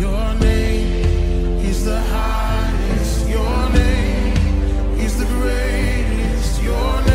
Your name is the highest. Your name is the greatest. Your name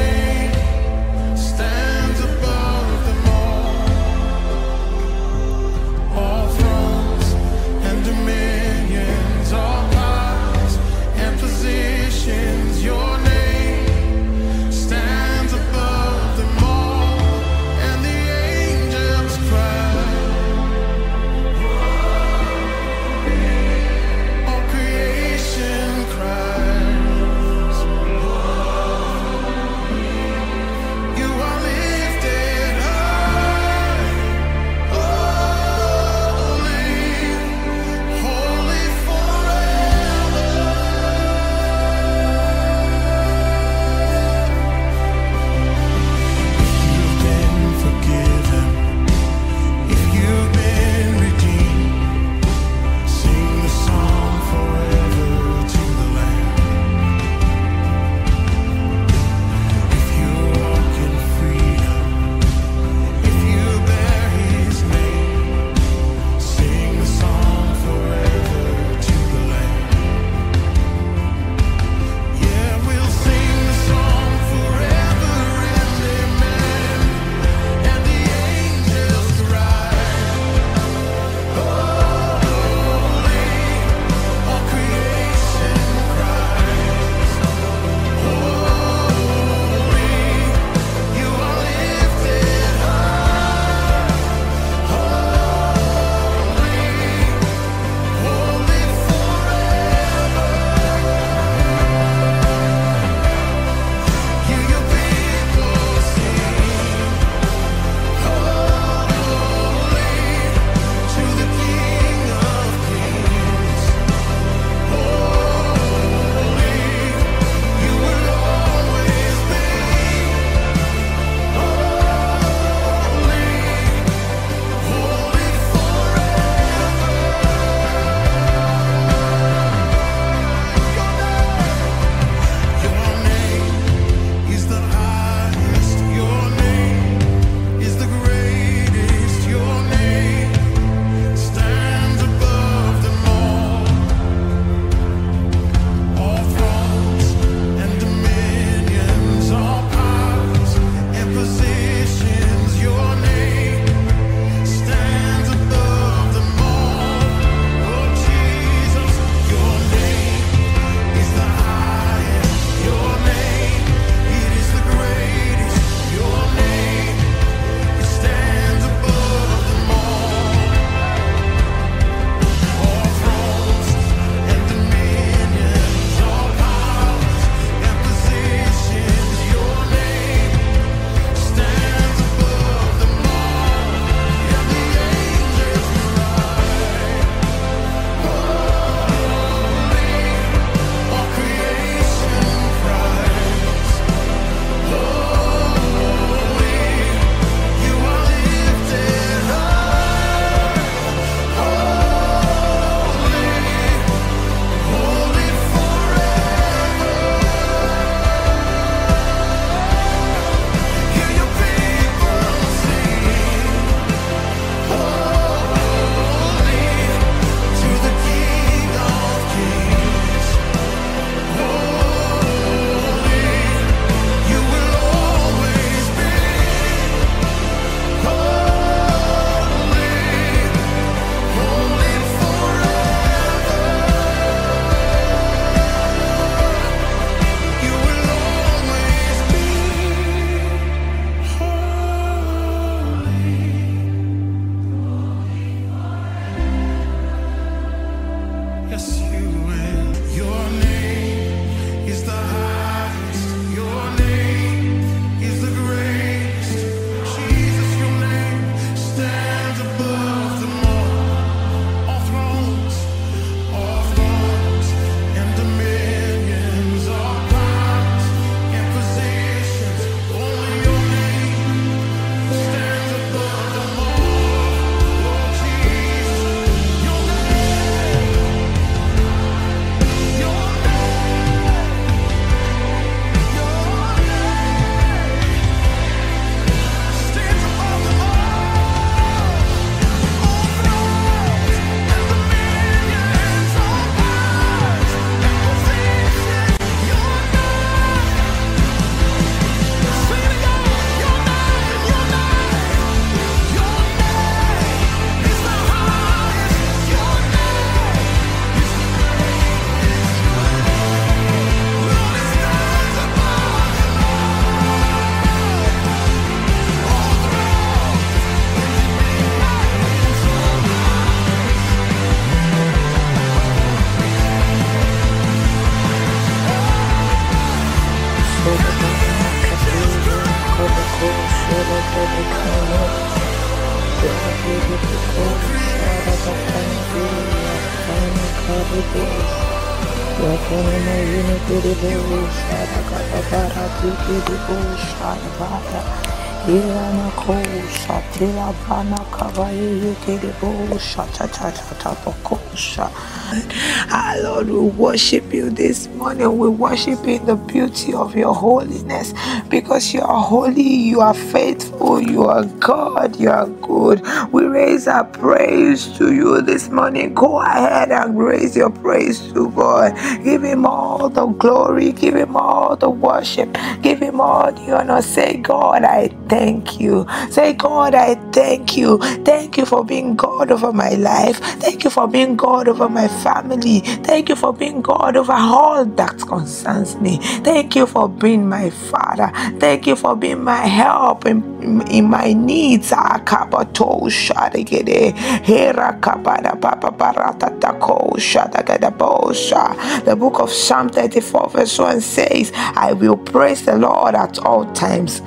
Lord, we worship you this morning. We worship in the beauty of your holiness because you are holy, you are faithful. Oh, you are God, you are good. We raise our praise to you this morning. Go ahead and raise your praise to God. Give Him all the glory, give Him all the worship, give Him all the honor. Say, God, I thank you. Say, God, I thank you. Thank you for being God over my life. Thank you for being God over my family. Thank you for being God over all that concerns me. Thank you for being my Father. Thank you for being my help in, in my needs. Ah, Akabato shadagede. Hera kabada papa barata tako shadagada bosha. The book of Psalm 34 verse 1 says, I will praise the Lord at all times.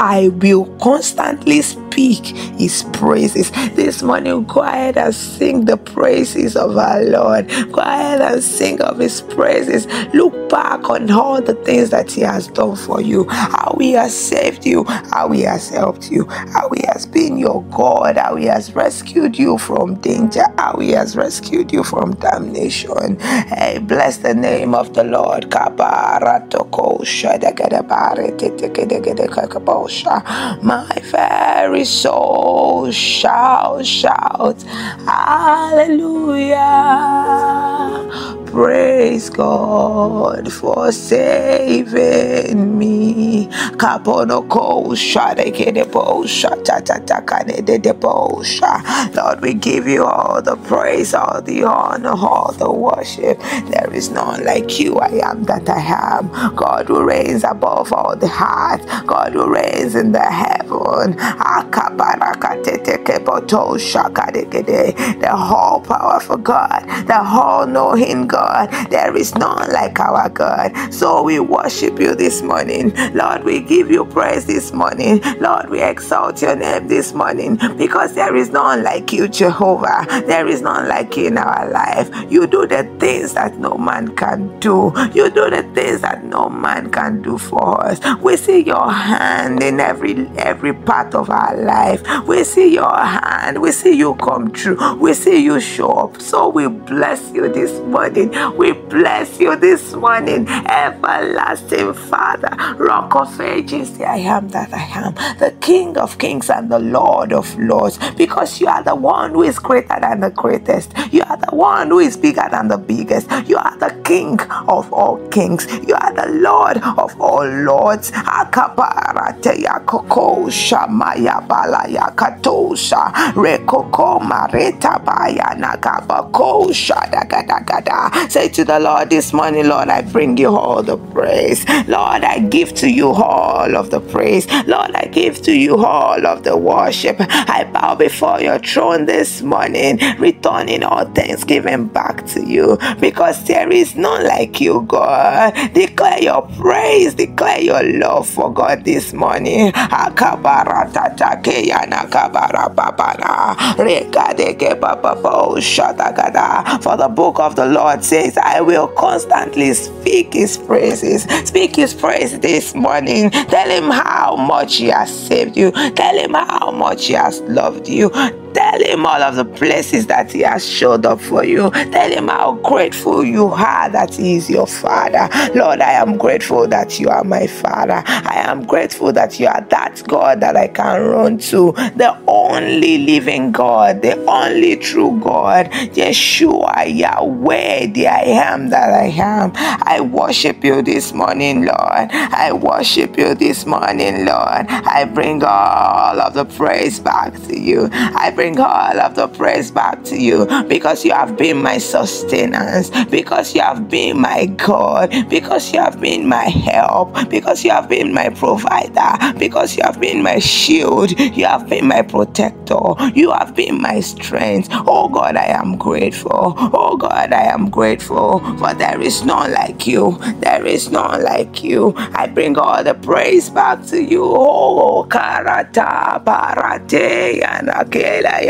I will constantly speak his praises. This morning, go ahead and sing the praises of our Lord. Go ahead and sing of his praises. Look back on all the things that he has done for you, how he has saved you, how he has helped you, how he has been your God, how he has rescued you from danger, how he has rescued you from damnation. Hey, bless the name of the Lord. My very soul shout, shout, hallelujah. Praise God for saving me. Lord, we give you all the praise, all the honor, all the worship. There is none like you. I am that I am. God who reigns above all the heart. God who reigns in the heaven. The whole powerful God, the whole knowing God. God. There is none like our God. So we worship you this morning. Lord, we give you praise this morning. Lord, we exalt your name this morning because there is none like you, Jehovah. There is none like you in our life. You do the things that no man can do. You do the things that no man can do for us. We see your hand in every every part of our life. We see your hand. We see you come true. We see you show up. So we bless you this morning. We bless you this morning, everlasting Father, Rock of Ages, the I am that I am, the King of Kings and the Lord of Lords, because you are the one who is greater than the greatest. You are the one who is bigger than the biggest. You are the King of all kings. You are the Lord of all lords. Balaya rekoko baya Say to the Lord this morning, Lord, I bring you all the praise. Lord, I give to you all of the praise. Lord, I give to you all of the worship. I bow before your throne this morning, returning all thanksgiving back to you because there is none like you, God. Declare your praise, declare your love for God this morning. For the book of the Lord says, I will constantly speak his praises. Speak his praise this morning. Tell him how much he has saved you. Tell him how much he has loved you. Tell him all of the places that he has showed up for you. Tell him how grateful you are that he is your father. Lord, I am grateful that you are my father. I am grateful that you are that God that I can run to. The only living God, the only true God. Yeshua, Yahweh, the I am that I am. I worship you this morning, Lord. I worship you this morning, Lord. I bring all of the praise back to you. I bring all of the praise back to you because you have been my sustenance, because you have been my God, because you have been my help, because you have been my provider, because you have been my shield, you have been my protector, you have been my strength. Oh God, I am grateful. Oh God, I am grateful for there is none like you. There is none like you. I bring all the praise back to you. Oh, karata parate ya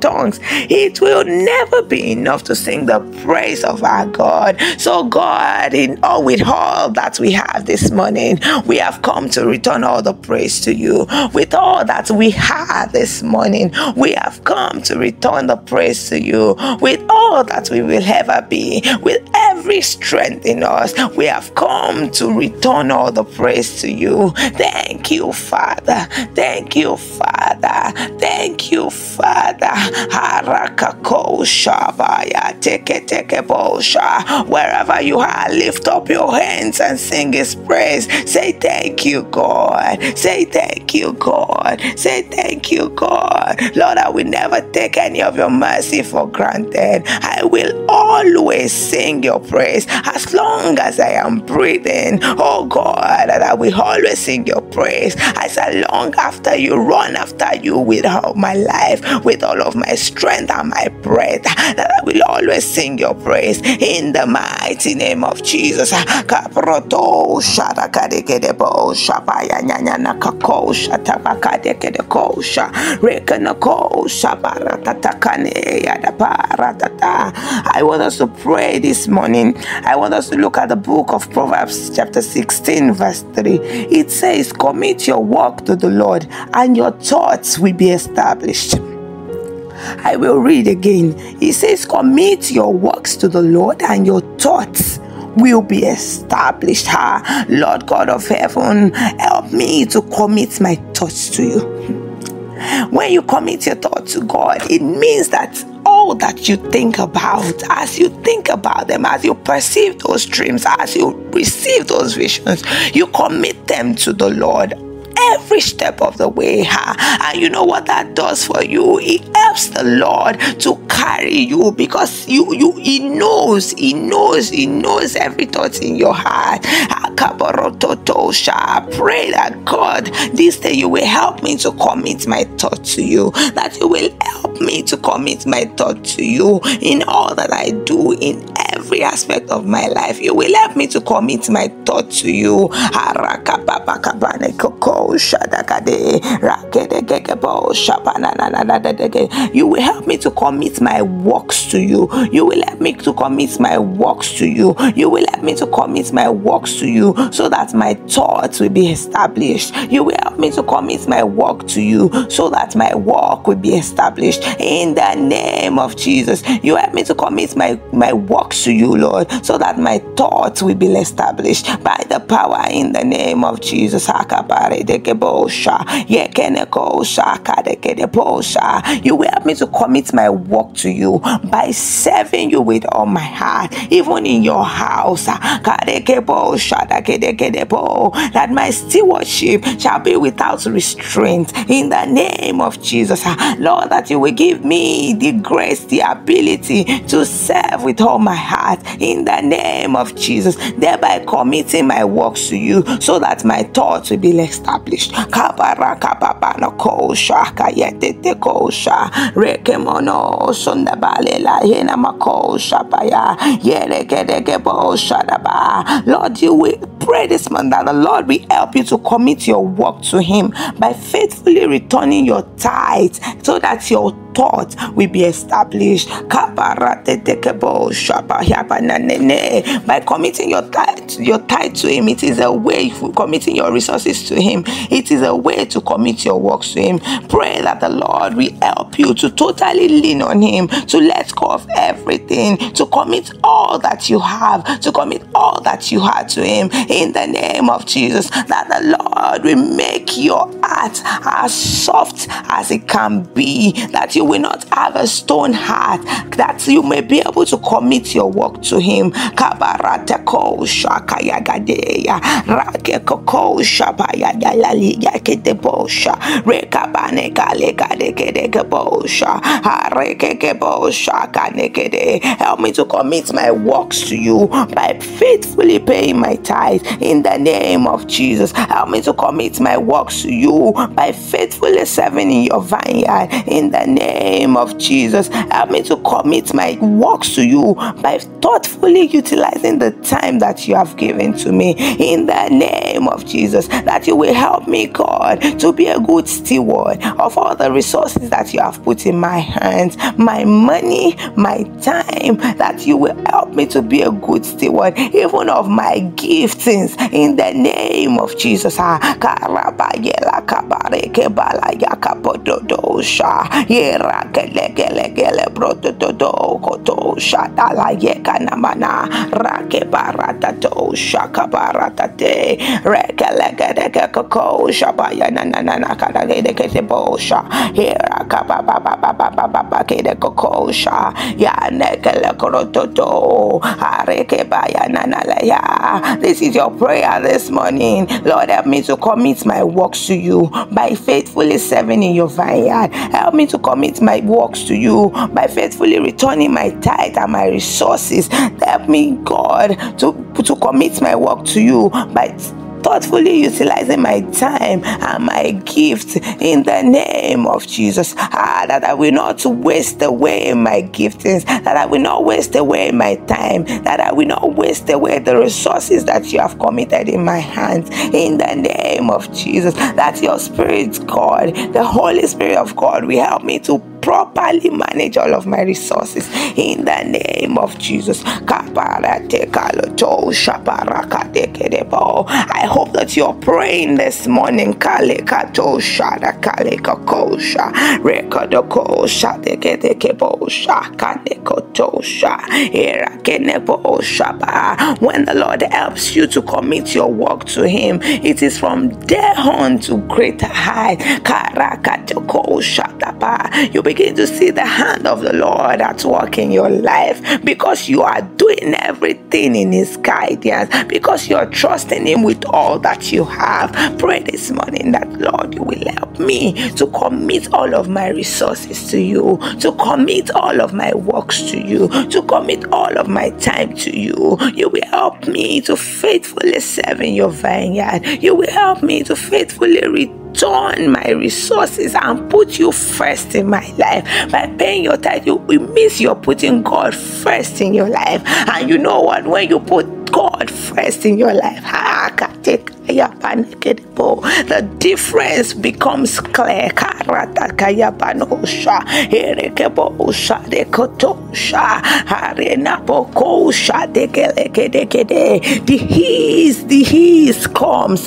tongues it will never be enough to sing the praise of our God. So God in all with all that we have this morning we have come to return all the praise to you. With all that we have this morning we have come to return the praise to you. With all that we will ever be with every strength in us. We have come to return all the praise to you. Thank you father. Thank you father. Thank you father. Shabaya teke teke bosha wherever you are lift up your hands and sing his praise. Say thank you god. Say thank you god. Say thank you god. Lord i will never take any of your mercy for granted. I will always sing your praise. As long as i am breathing oh god that i will always sing your praise. As i long after you run after you with all my life with all of my strength and my breath that i will always sing your praise. In the mighty name of jesus. I want us to pray this morning i want us to look at the book of proverbs chapter 16 verse 3 it says commit your work to the lord and your thoughts will be established I will read again. He says, Commit your works to the Lord, and your thoughts will be established. Ah, Lord God of heaven, help me to commit my thoughts to you. When you commit your thoughts to God, it means that all that you think about, as you think about them, as you perceive those dreams, as you receive those visions, you commit them to the Lord every step of the way. And you know what that does for you? It helps the Lord to carry you because you you He knows, He knows, He knows every thought in your heart. Akabarototosha. Pray that God, this day you will help me to commit my thought to you, that you will help me to commit my thought to you in all that I do, in every aspect of my life. You will help me to commit my thought to you. You will help me to commit my works to you. You will help me to commit my works to you. You will help me to commit my works to you so that my thoughts will be established. You will help me to commit my work to you so that my work will be established in the name of Jesus. You help me to commit my, my works to you, Lord, so that my thoughts will be established by the power in the name of Jesus. You will help me to commit my work to you by serving you with all my heart, even in your house. That my stewardship shall be without restraint in the name of Jesus. Lord, that you will give me the grace, the ability to serve with all my heart in the name of Jesus, thereby committing my works to you so that my thoughts will be established. Rekemono sondabale la hena makosha paya yerekedekebo shadaba. Lord, you will pray this month that the Lord will help you to commit your work to Him by faithfully returning your tithes so that your thought will be established. By committing your tithe, your tithe to Him, it is a way for committing your resources to Him. It is a way to commit your works to Him. Pray that the Lord will help you to totally lean on Him, to let go of everything, to commit all that you have, to commit all that you have to Him in the name of Jesus. That the Lord will make your heart as soft as it can be, that you will not have a stone heart, that you may be able to commit your work to Him. Help me to commit my works to you by faithfully paying my tithe in the name of Jesus. Help me to commit my works to you by faithfully serving in your vineyard in the name of Jesus. Help me to commit my works to you by thoughtfully utilizing the time that you have given to me in the name of Jesus. That you will help me, God, to be a good steward of all the resources that you have put in my hands, my money, my time, that you will help me to be a good steward, even of my giftings in the name of Jesus. Ah, yera gele gele gele brodo do do koto shata la yeka namana rake barata to shaka barata te. Reke lege de koko shabaya na na na na kada de ke te bosha hera ka ba ba ba ba ba ba ba ba ke de koko sha. Ya ne ke le kroto to are ke ba ya na na la ya. This is your prayer this morning. Lord help me to commit my works to you by faithfully serving in your vineyard. Help me to commit my works to you by faithfully returning my tithe and my resources. Help me, God, to, to commit my work to you by thoughtfully utilizing my time and my gift in the name of Jesus. Ah, that I will not waste away my giftings, that I will not waste away my time, that I will not waste away the resources that you have committed in my hands in the name of Jesus. That your Spirit, God, the Holy Spirit of God, will help me to properly manage all of my resources in the name of Jesus. I hope that you're praying this morning. When the Lord helps you to commit your work to Him, it is from there on to greater height. You begin to see the hand of the Lord at work in your life because you are doing everything in His guidance because you're trusting Him with all that you have. Pray this morning that, Lord, you will help me to commit all of my resources to you, to commit all of my works to you, to commit all of my time to you. You will help me to faithfully serve in your vineyard. You will help me to faithfully return my resources and put you first in my life. By paying your tithe you means you're putting god first in your life. And you know what? When you put god first in your life the difference becomes clear. The he's the he's comes.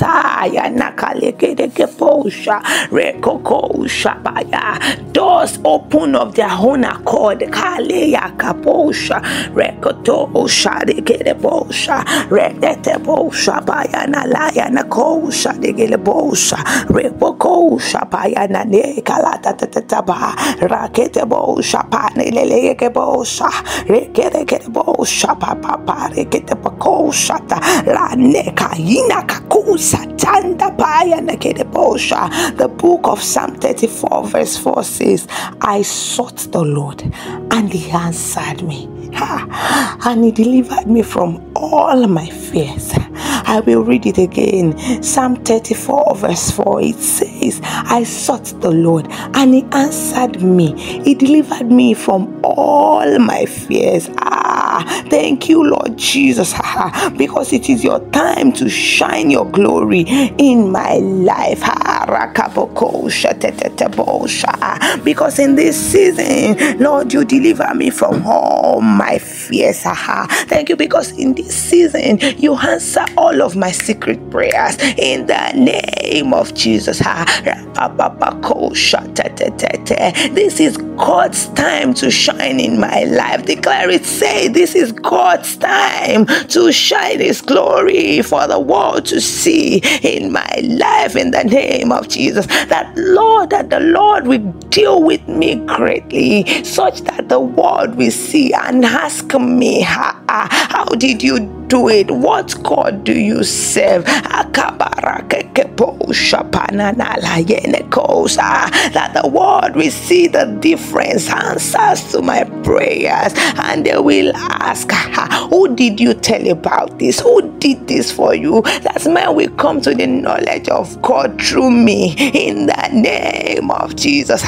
Doors open of their own accord. Kaleya kaposha. Rekoto shadekebosha. Redetebosha bayana laya na kosha degele bosha. Rebo kosha payana ne kalata tataba rakete bosha lele ke bosha. Rekete ke bosha papa pare kete pakosha ta. La ne kaina kakusa tanda payana ke bosha. The book of Psalm 34 verse 4 says I sought the Lord and he answered me and he delivered me from all my fears. I will read it again. Psalm 34, verse 4 it says, I sought the Lord and he answered me. He delivered me from all my fears. Ah, thank you, Lord Jesus, because it is your time to shine your glory in my life. Because in this season, Lord, you deliver me from all my fears. Thank you because in this season, you answer all of my secret prayers in the name of Jesus. This is God's time to shine in my life. Declare it, say, This is God's time to shine His glory for the world to see in my life in the name of Jesus. That Lord, that the Lord will deal with me greatly, such that the world will see and ask me, How, did you do it? What God do you serve? That the world will see the difference, answers to my prayers, and they will ask, Who did you tell about this? Who did this for you? That's when we come to the knowledge of God through me in the name of Jesus.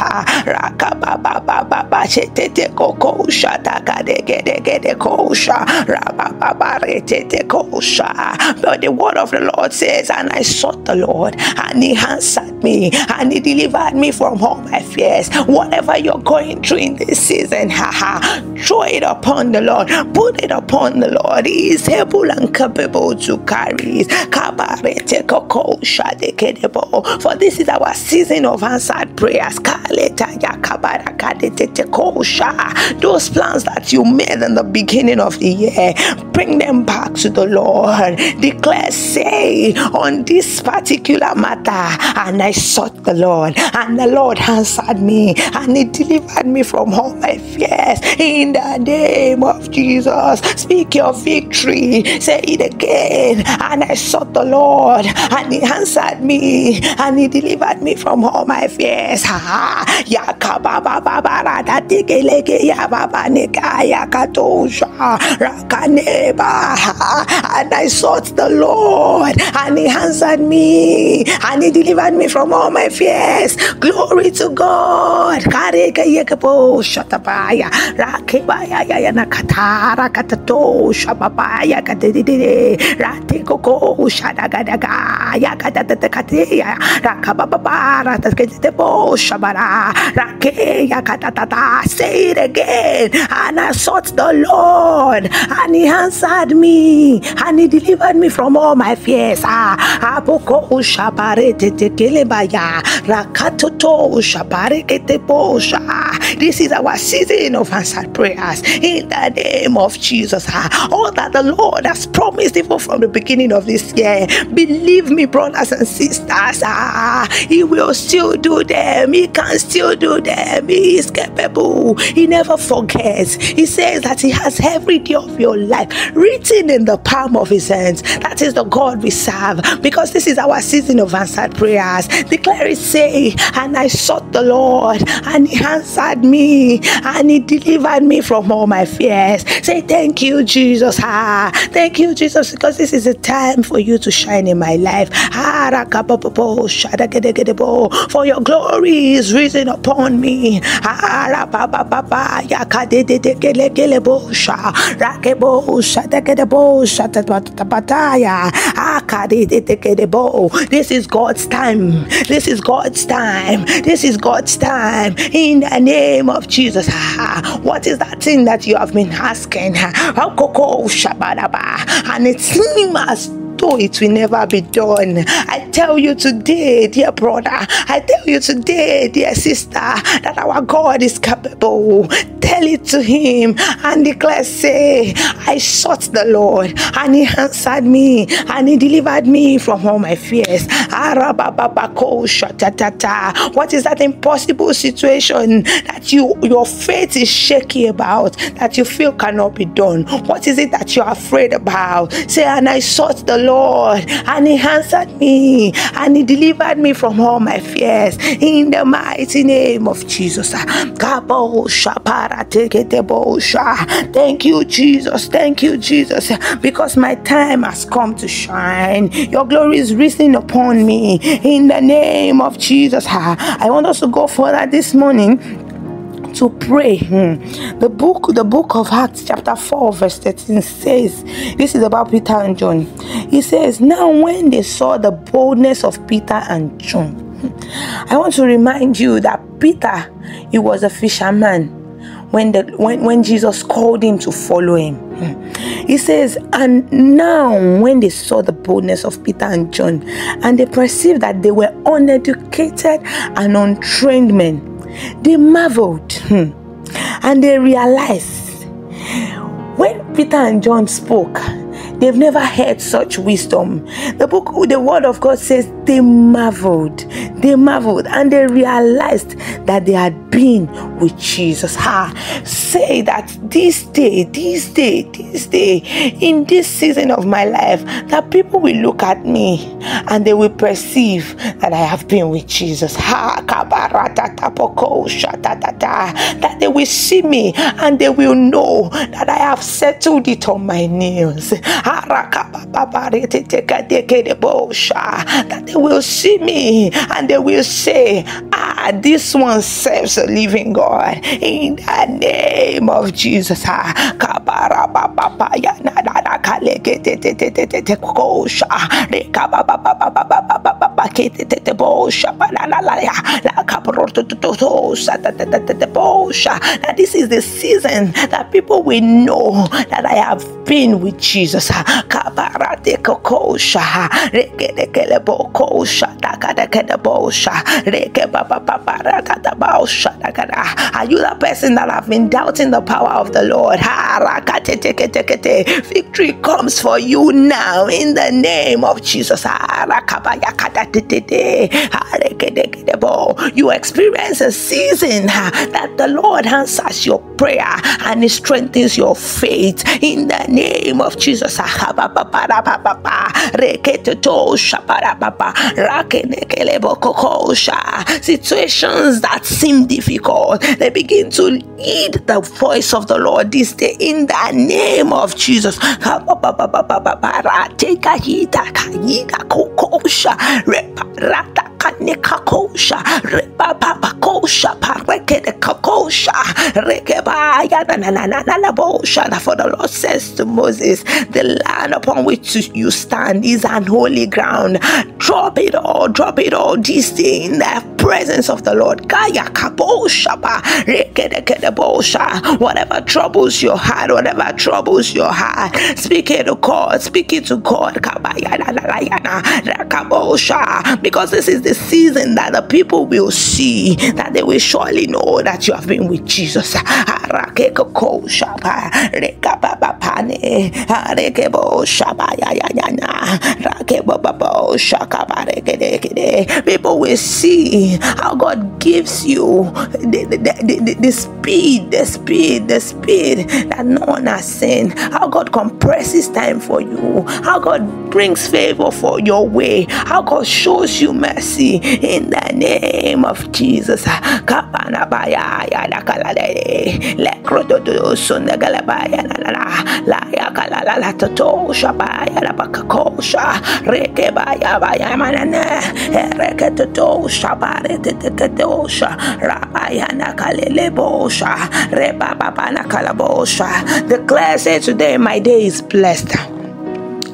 But the word of the Lord says, And I sought the Lord, and He answered me, and He delivered me from all my fears. Whatever you're going through in this season, haha, throw it upon the Lord, put it upon the Lord. He is able and capable to carry it. For this is our season of answered prayers. Those plans that you made in the beginning of the year, bring them back to the Lord. Declare, say on this particular matter, and I sought the Lord, and the Lord answered me, and He delivered me from all my fears. In the name of Jesus, speak your victory. Say it again, and I sought the Lord, and He answered me, and He delivered me from all my fears. And I sought the Lord, and He answered me, and He delivered me from all my fears. Glory to God. Say it again. And I sought the Lord, and He answered me, and He delivered me from all my fears. Ah, Tekelebaya, Rakatoto, Shabarekete, Posha. This is our season of answered prayers in the name of Jesus. Ah, all that the Lord has promised even from the beginning of this year. Believe me, brothers and sisters, ah, He will still do them. He can still do them. He is capable. He never forgets. He says that He has every day of your life written in the palm of His hands. That is the God we serve because this is our season of answered prayers. Declare it, say, and I sought the Lord, and He answered me, and He delivered me from all my fears. Say, Thank you, Jesus. Ah, thank you, Jesus, because this is a time for you to shine in my life. For your glory is risen upon me. Ah, shatatatapataya. This is God's time. This is God's time. This is God's time. In the name of Jesus. Ah, What is that thing that you have been asking? Ah. And it seems as though it will never be done. I tell you today, dear brother, I tell you today, dear sister, that our God is capable. Tell it to Him and declare, say, I sought the Lord and He answered me and He delivered me from all my fears. What is that impossible situation that you your faith is shaky about that you feel cannot be done? What is it that you're afraid about? Say, and I sought the Lord and He answered me and He delivered me from all my fears in the mighty name of Jesus. Thank you, Jesus. Thank you, Jesus, because my time has come to shine. Your glory is risen upon me in the name of Jesus. I want us to go further this morning to pray. Hmm. The book, the book of Acts, chapter 4, verse 13 says, This is about Peter and John. He says, Now when they saw the boldness of Peter and John, hmm, I want to remind you that Peter, he was a fisherman when the when, when Jesus called him to follow him. He says, and now when they saw the boldness of Peter and John, and they perceived that they were uneducated and untrained men, they marveled. Hmm, and they realized when Peter and John spoke, they've never heard such wisdom. The book, the word of God says they marveled, they marveled, and they realized that they had been with Jesus. Ha! Say that this day, this day, this day, in this season of my life, that people will look at me and they will perceive that I have been with Jesus. Ha! That they will see me and they will know that I have settled it on my nails. That they will see me and they will say, Ah, this one serves a living God. In the name of Jesus. Ah, this is the season that people will know that I have been with Jesus. Are you the person that have been doubting the power of the Lord? Victory comes for you now in the name of Jesus. You experience a season that the Lord answers your prayer and strengthens your faith. In the name of Jesus. Situations that seem difficult, they begin to heed the voice of the Lord this day. In the name of Jesus kanikakosha rebababakosha parekedekakosha rekebaya nananananabosha for the Lord says to Moses the land upon which you stand is an holy ground. Drop it all drop it all this day in the presence of the Lord. Kaya kabosha rekedekedebosha whatever troubles your heart whatever troubles your heart speak it to God speak it to God. Kabaya because this is the the season that the people will see, that they will surely know that you have been with Jesus. People will see how God gives you the, the, the, the speed, the speed, the speed that no one has seen. How God compresses time for you. How God brings favor for your way. How God shows you mercy in the name of Jesus. Kapana baya ya la kala de le kroto to sunna galabaya la la la ya kala la la to shabaya la bakakosha reke baya baya manana reke to to shabare te te te osha rabaya na kalele bosha. Reba baba na kalabosha declare say today my day is blessed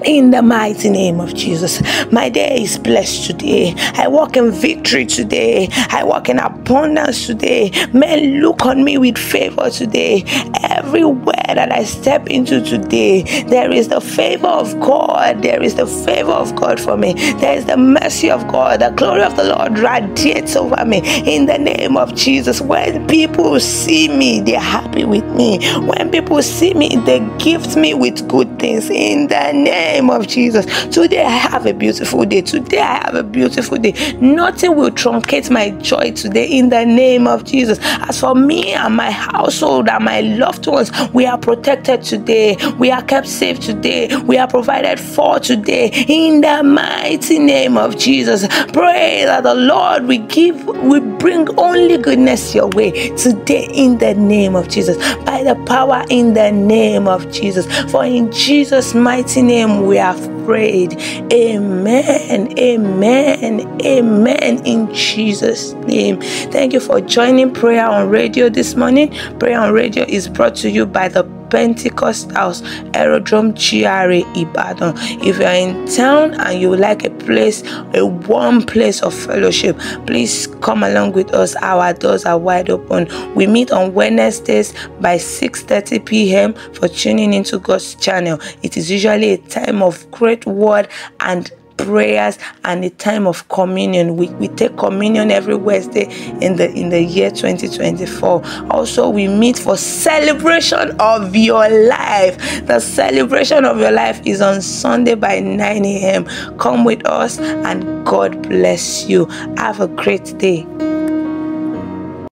in the mighty name of Jesus. My day is blessed today. I walk in victory today. I walk in abundance today. Men look on me with favor today. Everywhere that I step into today, there is the favor of God. There is the favor of God for me. There is the mercy of God. The glory of the Lord radiates over me in the name of Jesus. When people see me, they're happy with me. When people see me, they gift me with good things in the name name of Jesus. Today I have a beautiful day. Today I have a beautiful day. Nothing will truncate my joy today in the name of Jesus. As for me and my household and my loved ones, we are protected today. We are kept safe today. We are provided for today in the mighty name of Jesus. Pray that the Lord will give, will bring only goodness your way today in the name of Jesus. By the power in the name of Jesus. For in Jesus' mighty name we have prayed. Amen. Amen. Amen. In Jesus' name. Thank you for joining prayer on radio this morning. Prayer on radio is brought to you by the Pentecost House, Aerodrome GRA Ibadan. If you are in town and you would like a place, a warm place of fellowship, please come along with us. Our doors are wide open. We meet on Wednesdays by 6:30 p.m. for tuning into God's channel. It is usually a time of great word and prayers and a time of communion. We, we take communion every Wednesday in the in the year 2024. Also, we meet for celebration of your life. The celebration of your life is on Sunday by 9 a.m. Come with us and God bless you. Have a great day.